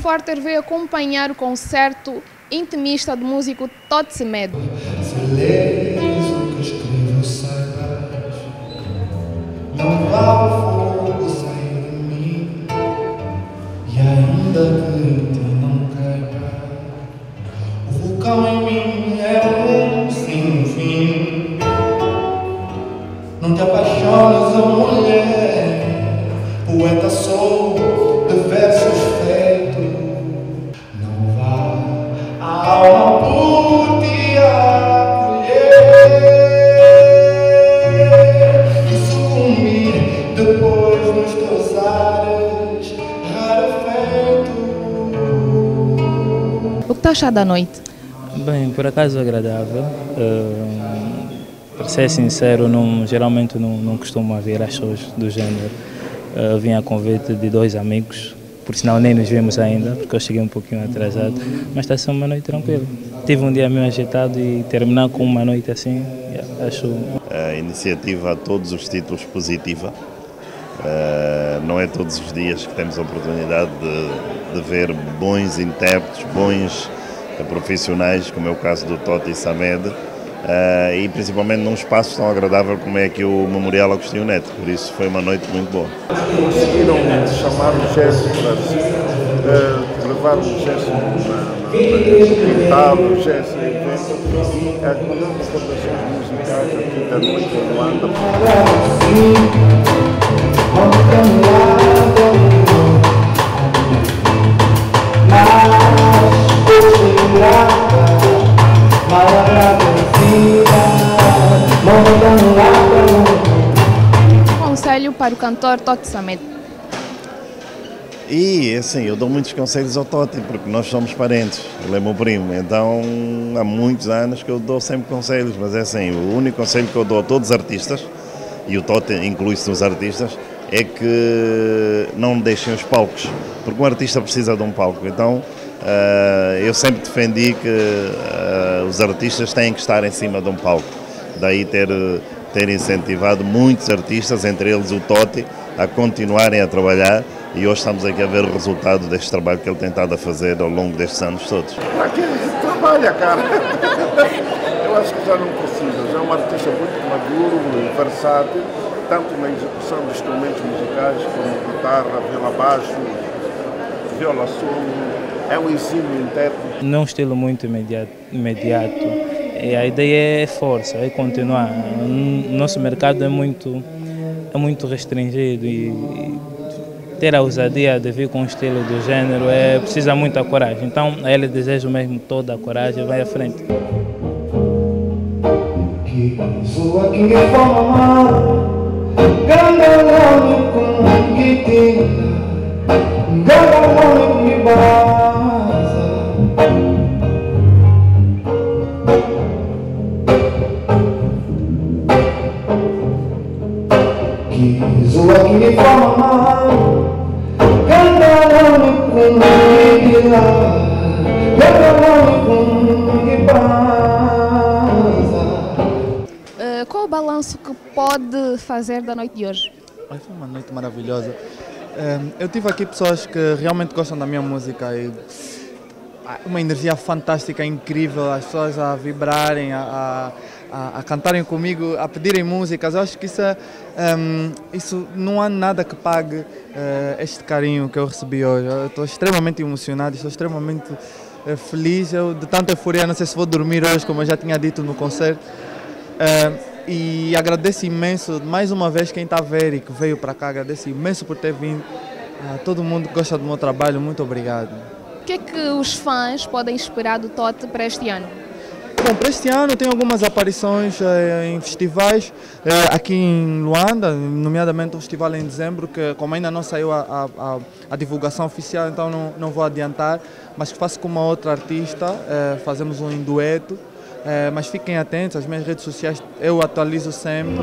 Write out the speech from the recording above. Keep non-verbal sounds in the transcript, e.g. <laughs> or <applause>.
repórter veio acompanhar o concerto intimista do músico Todd Semedo. Se lês o que escrevo, saibas, não vá o fogo sair de está achado da noite? Bem, por acaso agradável. Uh, para ser sincero, não, geralmente não, não costumo haver as shows do género. Uh, vim a convite de dois amigos, por sinal nem nos vimos ainda, porque eu cheguei um pouquinho atrasado, mas está sendo uma noite tranquila. Tive um dia meio agitado e terminar com uma noite assim, yeah, acho. A iniciativa a todos os títulos positiva. Uh, não é todos os dias que temos a oportunidade de, de ver bons intérpretes, bons profissionais, como é o caso do Totti Samed, uh, e principalmente num espaço tão agradável como é aqui o Memorial Agostinho Neto. Por isso foi uma noite muito boa. Conseguiram chamar o gesto para si, uh, levar o gesto na quintal, o gesto em evento e as melhores recordações musicais aqui da noite em Luanda. Conselho para o cantor Totti Samed. E assim, eu dou muitos conselhos ao Totti, porque nós somos parentes, ele é meu primo, então há muitos anos que eu dou sempre conselhos, mas é assim, o único conselho que eu dou a todos os artistas, e o Totti inclui-se nos artistas, é que não deixem os palcos, porque um artista precisa de um palco, então eu sempre defendi que uh, os artistas têm que estar em cima de um palco, daí ter, ter incentivado muitos artistas, entre eles o Totti, a continuarem a trabalhar e hoje estamos aqui a ver o resultado deste trabalho que ele tem estado a fazer ao longo destes anos todos. Aqui trabalha, cara. <laughs> Eu acho que já não precisa, já é um artista muito maduro versátil, tanto na execução de instrumentos musicais como guitarra, viola baixo, é um exímio intérprete. Não é um estilo muito imediato, imediato. E a ideia é força, é continuar. O nosso mercado é muito, é muito restringido e ter a ousadia de vir com um estilo do gênero é precisa muita coragem. Então, a ele desejo mesmo toda a coragem, vai à frente. Qual o balanço que pode fazer da noite de hoje? Foi uma noite maravilhosa. Ehm, Eu tive aqui pessoas que realmente gostam da minha música e uma energia fantástica, incrível, as pessoas a vibrarem, a, a, a- cantarem comigo, a pedirem músicas. Eu acho que isso, é, ehm, isso não há nada que pague eh, este carinho que eu recebi hoje. Eu estou extremamente emocionado, estou extremamente eh, feliz. Eu, de tanta euforia, não sei se vou dormir hoje, como eu já tinha dito no concerto. Eh, e agradeço imenso, mais uma vez, quem está a ver e que veio para cá, agradeço imenso por ter vindo. A todo mundo que gosta do meu trabalho, muito obrigado. O que é que os fãs podem esperar do Totti para este ano? Bom, para este ano tem algumas aparições eh, em festivais eh, aqui em Luanda, nomeadamente um festival em dezembro, que como ainda não saiu a, a- a- divulgação oficial, então não, não vou adiantar, mas que faço com uma outra artista, eh, fazemos um dueto, mas fiquem atentos, as minhas redes sociais eu atualizo sempre.